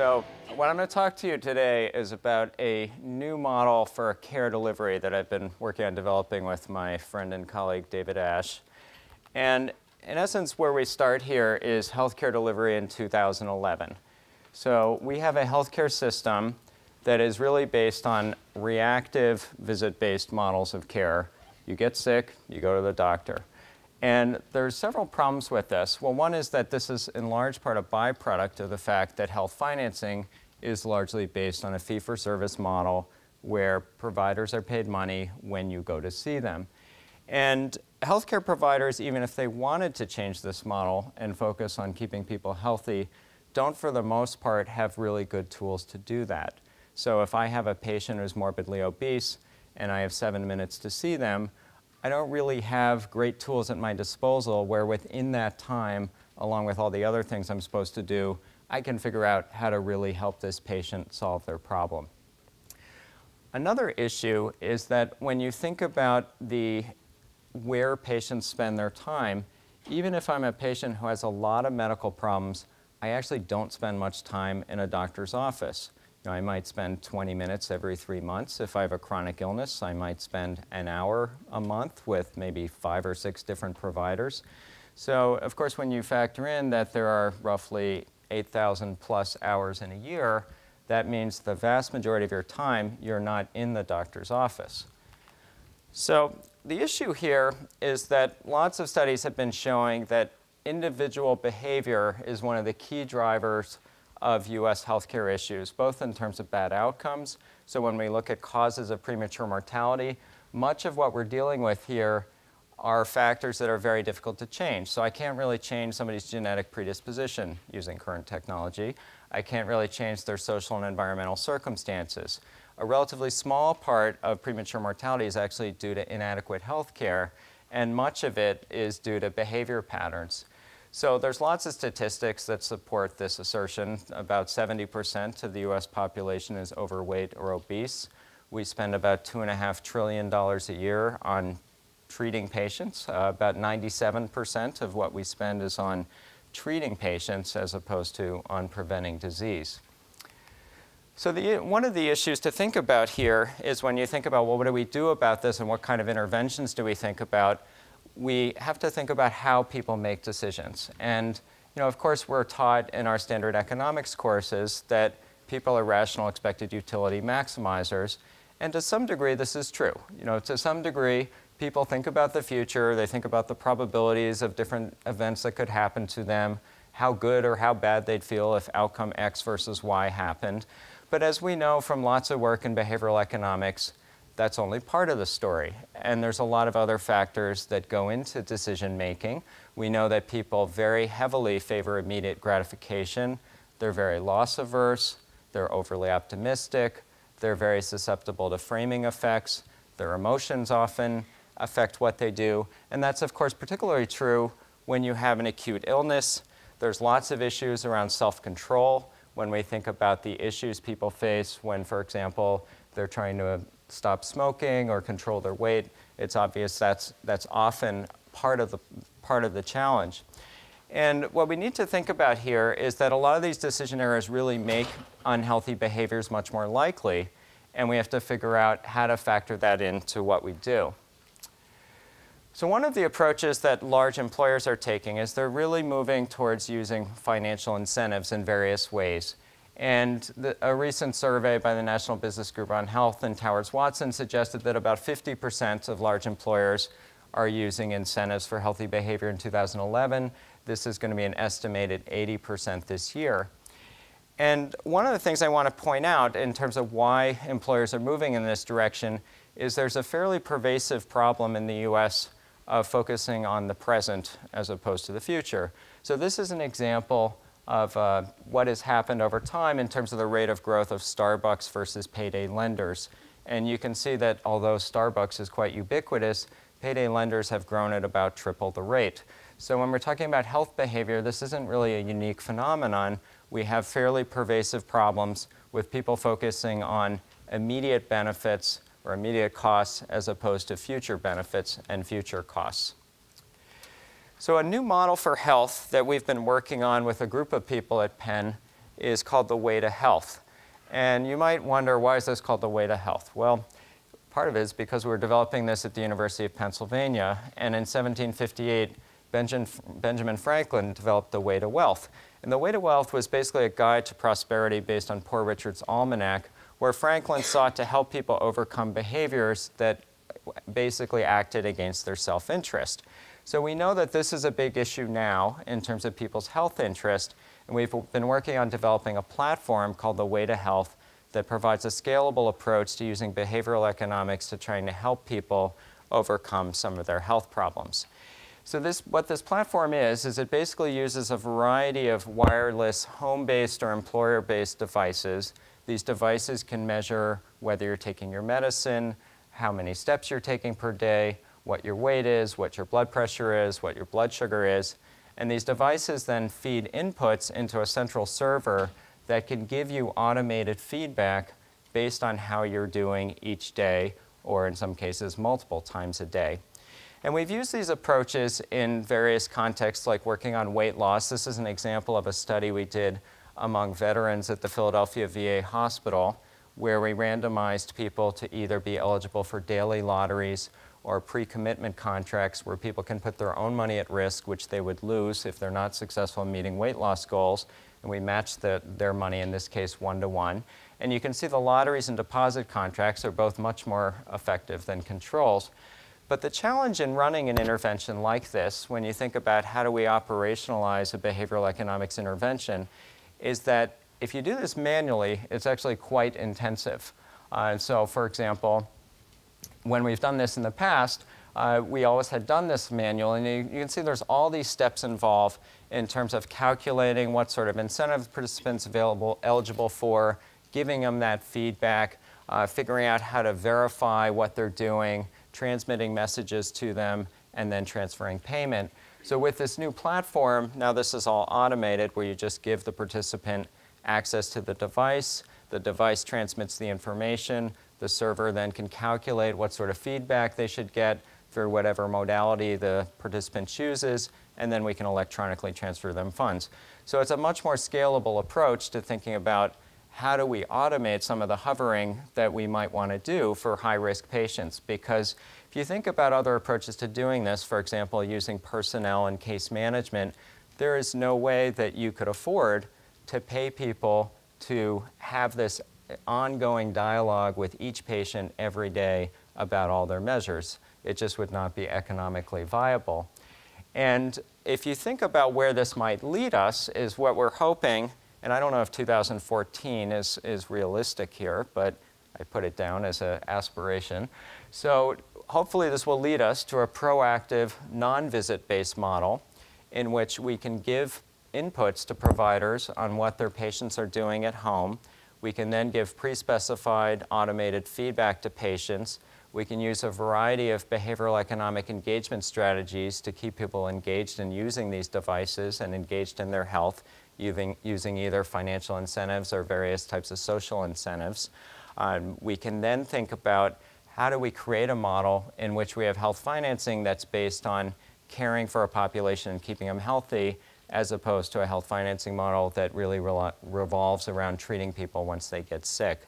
So, what I'm going to talk to you today is about a new model for care delivery that I've been working on developing with my friend and colleague David Asch. And in essence, where we start here is healthcare delivery in 2011. So, we have a healthcare system that is really based on reactive visit based models of care. You get sick, you go to the doctor. And there's several problems with this. Well, one is that this is in large part a byproduct of the fact that health financing is largely based on a fee for service model where providers are paid money when you go to see them. And healthcare providers, even if they wanted to change this model and focus on keeping people healthy, don't for the most part have really good tools to do that. So if I have a patient who's morbidly obese and I have seven minutes to see them, I don't really have great tools at my disposal where within that time, along with all the other things I'm supposed to do, I can figure out how to really help this patient solve their problem. Another issue is that when you think about the where patients spend their time, even if I'm a patient who has a lot of medical problems, I actually don't spend much time in a doctor's office. I might spend 20 minutes every three months. If I have a chronic illness, I might spend an hour a month with maybe five or six different providers. So, of course, when you factor in that there are roughly 8,000 plus hours in a year, that means the vast majority of your time you're not in the doctor's office. So, the issue here is that lots of studies have been showing that individual behavior is one of the key drivers of U.S. healthcare issues, both in terms of bad outcomes. So when we look at causes of premature mortality, much of what we're dealing with here are factors that are very difficult to change. So I can't really change somebody's genetic predisposition using current technology. I can't really change their social and environmental circumstances. A relatively small part of premature mortality is actually due to inadequate health care, and much of it is due to behavior patterns. So there's lots of statistics that support this assertion. About 70% of the US population is overweight or obese. We spend about $2.5 trillion a year on treating patients. Uh, about 97% of what we spend is on treating patients as opposed to on preventing disease. So the, one of the issues to think about here is when you think about, well, what do we do about this and what kind of interventions do we think about? We have to think about how people make decisions. And, you know, of course, we're taught in our standard economics courses that people are rational expected utility maximizers. And to some degree, this is true. You know, to some degree, people think about the future, they think about the probabilities of different events that could happen to them, how good or how bad they'd feel if outcome X versus Y happened. But as we know from lots of work in behavioral economics, that's only part of the story. And there's a lot of other factors that go into decision making. We know that people very heavily favor immediate gratification. They're very loss averse. They're overly optimistic. They're very susceptible to framing effects. Their emotions often affect what they do. And that's, of course, particularly true when you have an acute illness. There's lots of issues around self control when we think about the issues people face when, for example, they're trying to stop smoking or control their weight, it's obvious that's, that's often part of, the, part of the challenge. And what we need to think about here is that a lot of these decision errors really make unhealthy behaviors much more likely, and we have to figure out how to factor that into what we do. So one of the approaches that large employers are taking is they're really moving towards using financial incentives in various ways. And the, a recent survey by the National Business Group on Health and Towers Watson suggested that about 50% of large employers are using incentives for healthy behavior in 2011. This is going to be an estimated 80% this year. And one of the things I want to point out in terms of why employers are moving in this direction is there's a fairly pervasive problem in the US of focusing on the present as opposed to the future. So this is an example of uh, what has happened over time in terms of the rate of growth of Starbucks versus payday lenders. And you can see that although Starbucks is quite ubiquitous, payday lenders have grown at about triple the rate. So when we're talking about health behavior, this isn't really a unique phenomenon. We have fairly pervasive problems with people focusing on immediate benefits or immediate costs as opposed to future benefits and future costs. So a new model for health that we've been working on with a group of people at Penn is called the way to health. And you might wonder, why is this called the way to health? Well, part of it is because we were developing this at the University of Pennsylvania, and in 1758, Benjamin Franklin developed the way to wealth. And the way to wealth was basically a guide to prosperity based on Poor Richard's Almanac, where Franklin sought to help people overcome behaviors that basically acted against their self-interest. So we know that this is a big issue now in terms of people's health interest, and we've been working on developing a platform called the Way to Health that provides a scalable approach to using behavioral economics to trying to help people overcome some of their health problems. So this, what this platform is, is it basically uses a variety of wireless home-based or employer-based devices. These devices can measure whether you're taking your medicine, how many steps you're taking per day, what your weight is, what your blood pressure is, what your blood sugar is. And these devices then feed inputs into a central server that can give you automated feedback based on how you're doing each day, or in some cases, multiple times a day. And we've used these approaches in various contexts, like working on weight loss. This is an example of a study we did among veterans at the Philadelphia VA hospital, where we randomized people to either be eligible for daily lotteries or pre-commitment contracts where people can put their own money at risk, which they would lose if they're not successful in meeting weight loss goals. And we match the, their money, in this case, one to one. And you can see the lotteries and deposit contracts are both much more effective than controls. But the challenge in running an intervention like this, when you think about how do we operationalize a behavioral economics intervention, is that if you do this manually, it's actually quite intensive. Uh, so, for example, when we've done this in the past, uh, we always had done this manual, and you, you, can see there's all these steps involved in terms of calculating what sort of incentive participants available, eligible for, giving them that feedback, uh, figuring out how to verify what they're doing, transmitting messages to them, and then transferring payment. So with this new platform, now this is all automated where you just give the participant access to the device, the device transmits the information, the server then can calculate what sort of feedback they should get through whatever modality the participant chooses, and then we can electronically transfer them funds. So it's a much more scalable approach to thinking about how do we automate some of the hovering that we might want to do for high-risk patients. Because if you think about other approaches to doing this, for example, using personnel and case management, there is no way that you could afford to pay people to have this ongoing dialogue with each patient every day about all their measures. It just would not be economically viable. And if you think about where this might lead us, is what we're hoping, and I don't know if 2014 is, is realistic here, but I put it down as an aspiration. So hopefully this will lead us to a proactive, non-visit based model in which we can give inputs to providers on what their patients are doing at home we can then give pre-specified automated feedback to patients. We can use a variety of behavioral economic engagement strategies to keep people engaged in using these devices and engaged in their health, using, using either financial incentives or various types of social incentives. Um, we can then think about how do we create a model in which we have health financing that's based on caring for a population and keeping them healthy as opposed to a health financing model that really revolves around treating people once they get sick.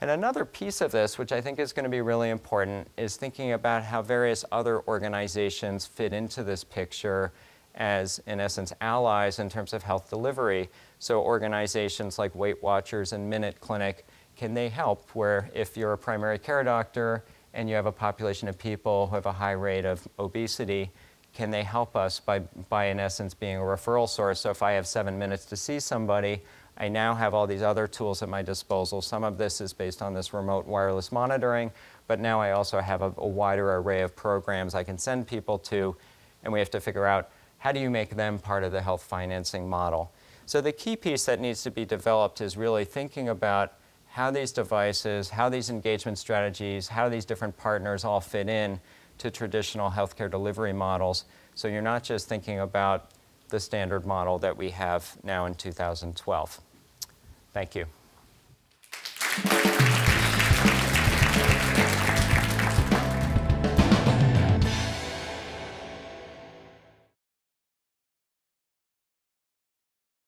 And another piece of this, which I think is going to be really important, is thinking about how various other organizations fit into this picture as, in essence, allies in terms of health delivery. So organizations like Weight Watchers and Minute Clinic, can they help where if you're a primary care doctor and you have a population of people who have a high rate of obesity, can they help us by, by, in essence, being a referral source? So if I have seven minutes to see somebody, I now have all these other tools at my disposal. Some of this is based on this remote wireless monitoring, but now I also have a, a wider array of programs I can send people to, and we have to figure out how do you make them part of the health financing model. So the key piece that needs to be developed is really thinking about how these devices, how these engagement strategies, how these different partners all fit in to traditional healthcare delivery models. So you're not just thinking about the standard model that we have now in 2012. Thank you.